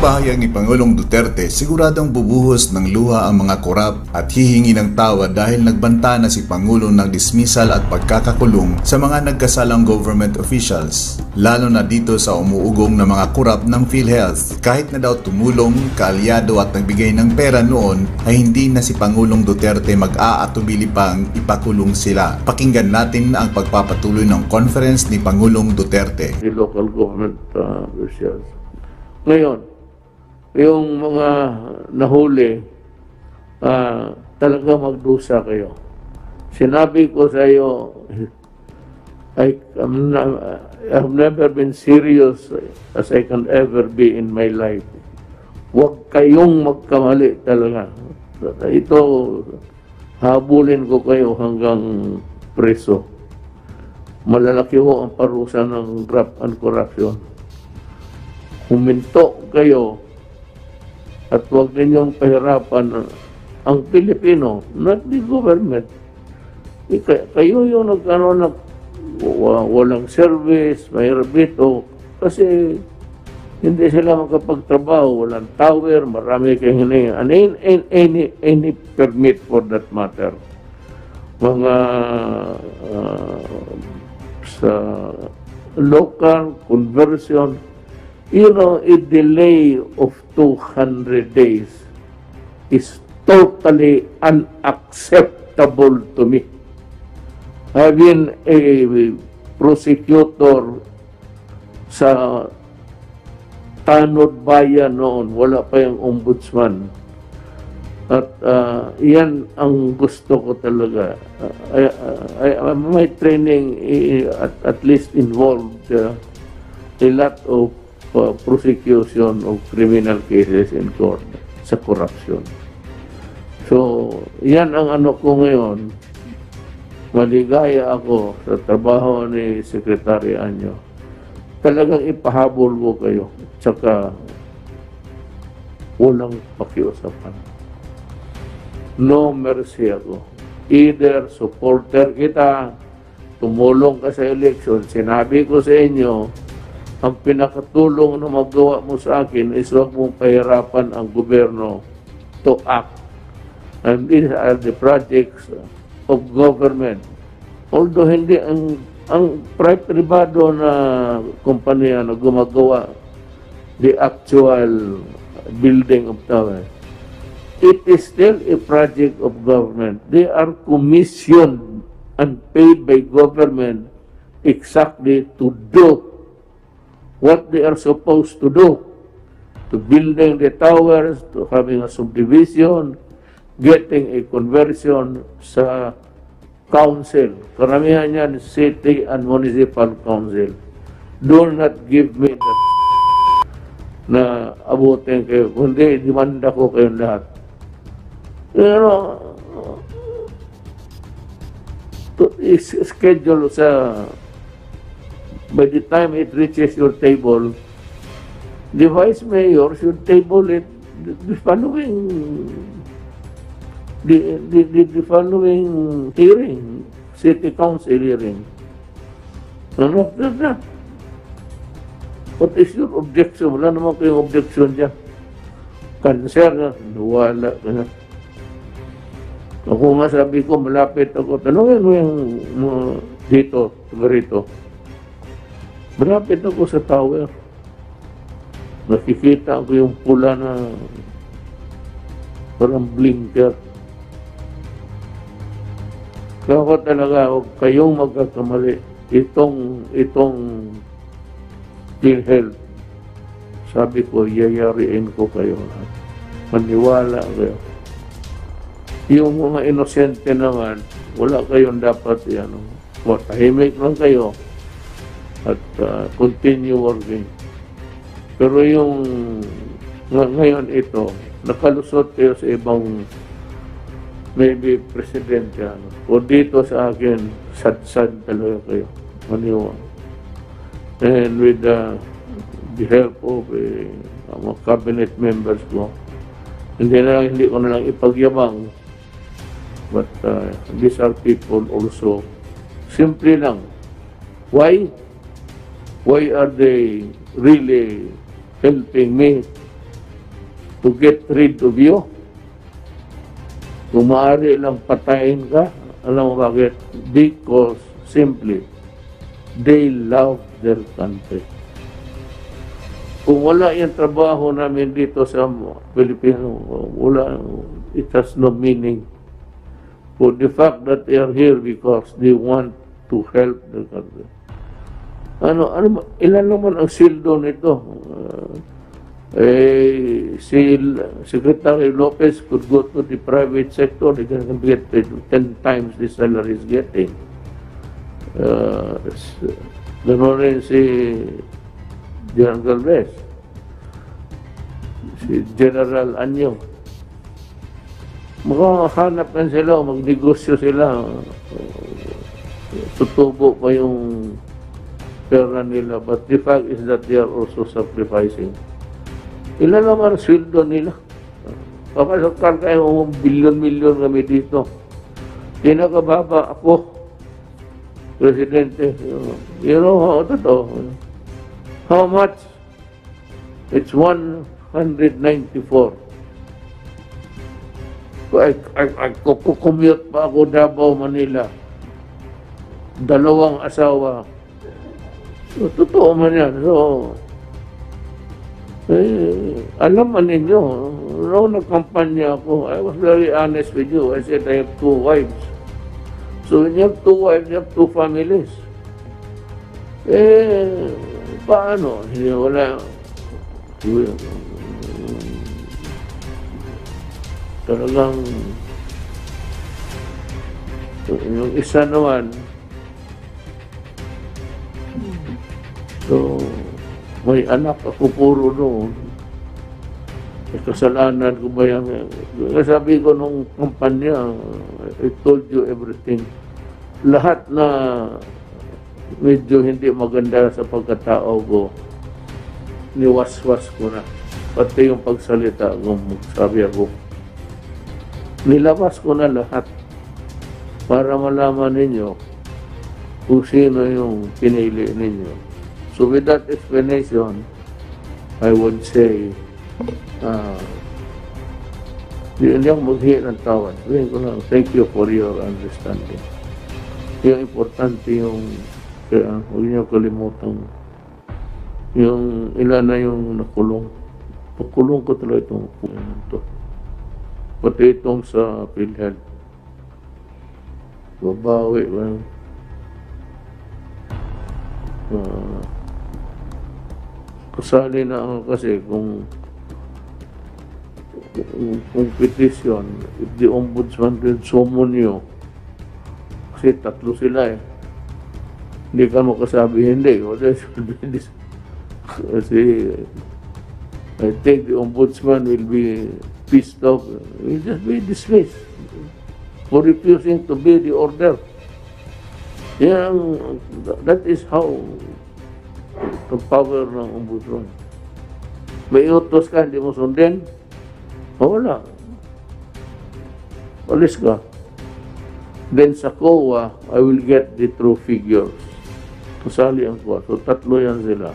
Ipinapahayag ni Pangulong Duterte siguradong bubuhos ng luha ang mga korap at hihingi ng tawad dahil nagbanta na si Pangulo ng dismissal at pagkakakulong sa mga nagkasalang government officials, lalo na dito sa umuugong na mga korap ng PhilHealth. Kahit na daw tumulong, kaalyado at nagbigay ng pera noon ay hindi na si Pangulong Duterte mag-aatubili pang ipakulong sila. Pakinggan natin ang pagpapatuloy ng conference ni Pangulong Duterte. the local government uh, officials. Ngayon, yung mga nahuli, ah, talaga magdusa kayo. Sinabi ko sa iyo, I, am na- I have never been serious as I can ever be in my life. Huwag kayong magkamali talaga. Ito, habulin ko kayo hanggang preso malalaki ho ang parusa ng graft and corruption. Huminto kayo at huwag ninyong pahirapan ang Pilipino, not the government. Ika- Kayo yung nagkano nag wa- walang service, mahirap dito kasi hindi sila makapagtrabaho, walang tower, marami kayong hiningi. And any, any, any, permit for that matter. Mga ah, sa local conversion, you know, a delay of 200 days is totally unacceptable to me. I've been a prosecutor sa Tanod Bayan noon, wala pa yung ombudsman. At ah, yan ang gusto ko talaga. I, I, I- my training at, at least involved uh, a lot of uh, prosecution of criminal cases in court sa corruption. So, yan ang ano ko ngayon. Maligaya ako sa trabaho ni Secretary Anyo. Talagang ipahabol ko kayo. Tsaka, walang pakiusapan no mercy ako. Either supporter kita, tumulong ka sa election, sinabi ko sa inyo, ang pinakatulong na magawa mo sa akin is huwag mong pahirapan ang gobyerno to act. And these are the projects of government. Although hindi ang ang privado na kumpanya na gumagawa the actual building of tower it is still a project of government. They are commissioned and paid by government exactly to do what they are supposed to do. To building the towers, to having a subdivision, getting a conversion sa council. Karamihan yan, city and municipal council. Do not give me that na abutin kayo. Kundi, demanda ko kayong lahat. Pero, to schedule sa by the time it reaches your table, the vice mayor should table it the, following the, the, the, the following hearing, city council hearing. And after that, what is your objection? Wala naman kayong objection dyan. Cancer wala ka na. Ako nga sabi ko, malapit ako. Tanungin mo yung dito, taga rito. Malapit ako sa tower. Nakikita ko yung pula na parang blinker. Kaya ako talaga, huwag kayong magkakamali. Itong, itong PhilHealth, sabi ko, yayariin ko kayo. Maniwala kayo. Yung mga inosente naman, wala kayong dapat yan. O, tahimik lang kayo at uh, continue working. Pero yung nga- ngayon ito, nakalusot kayo sa ibang maybe presidente ano. O dito sa akin, sad-sad talaga kayo. Maniwa. And with the, the help of eh, mga cabinet members ko, hindi na lang, hindi ko na lang ipagyabang But uh, these are people also, simple lang. Why? Why are they really helping me? to get rid of you. Kung maaari lang patayin ka, alam mo bakit? Because simply, they love their country. Kung wala yung trabaho namin dito sa Pilipino, wala, it has no meaning. For the fact that they are here because they want to help the country. Ano, ano, ilan naman ang sildo nito? Uh, eh, si Secretary Lopez could go to the private sector, he can get 10 times the salary he's getting. Uh, Gano'n rin si General Galvez, si General Anyo. Makahanap na sila, magnegosyo sila. Tutubo pa yung pera nila. But the fact is that they are also sacrificing. Ilan naman sweldo nila? Papasoktan kayo ng bilyon-milyon kami dito. Pinakababa ako, Presidente. You know, how totoo. How much? It's 194. Ay, ay, ay, kukumute pa ako Davao, Manila. Dalawang asawa. So, totoo man yan. So, eh, alam man ninyo, noong nagkampanya ako, I was very honest with you. I said I have two wives. So when you have two wives, you have two families. Eh, paano? Hindi, wala. Talagang yung isa naman so may anak ako puro noon. Eh, kasalanan ko ba yan? Sabi ko nung kampanya I told you everything. Lahat na medyo hindi maganda sa pagkatao ko niwaswas ko na. Pati yung pagsalita ko sabi ako. Nilabas ko na lahat para malaman ninyo kung sino yung pinili ninyo So with that explanation, I would say, uh, hindi ako maghihi ng tawad. Sabihin ko lang, thank you for your understanding. Yung importante yung, kaya huwag niyo kalimutan yung ilan na yung nakulong. Pagkulong ko talaga itong ito. Pati itong sa PhilHealth. Babawi ba? Uh, kasali na ako kasi kung kung petition, if the ombudsman will summon you, kasi tatlo sila eh. Hindi ka mo kasabi hindi. Kasi I think the ombudsman will be pissed off. Will just be dismissed for refusing to be the order. Yeah, that is how ang power ng ombudsman. May utos ka, hindi mo sundin, o wala. Alis ka. Then sa COA, I will get the true figures. Kasali ang COA. So tatlo yan sila.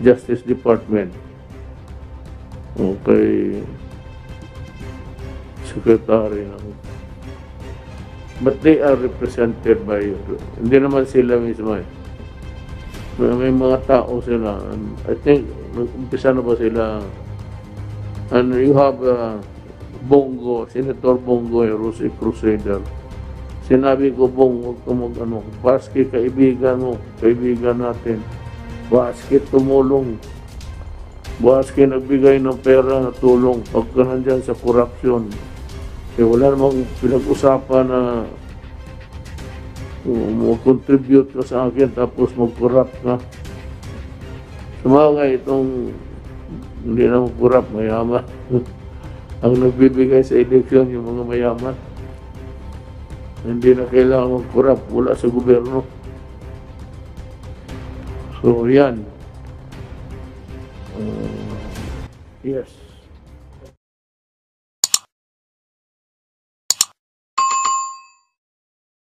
Justice Department. Okay. Secretary ng But they are represented by, hindi naman sila mismo eh may mga tao sila. I think, umpisa na ba sila? And you have uh, Bongo, Senator Bongo, Rosy Crusader. Sinabi ko, Bong, huwag ka mag, ano, baski kaibigan mo, kaibigan natin. Baski tumulong. Baski nagbigay ng pera na tulong. Huwag ka sa korupsyon. Eh, wala namang pinag-usapan na mag-contribute ka sa akin tapos mag-corrupt ka. Sumagay itong hindi na mag-corrupt, mayaman. Ang nagbibigay sa eleksyon yung mga mayaman. Hindi na kailangan mag-corrupt, wala sa gobyerno. So, yan. Uh, yes.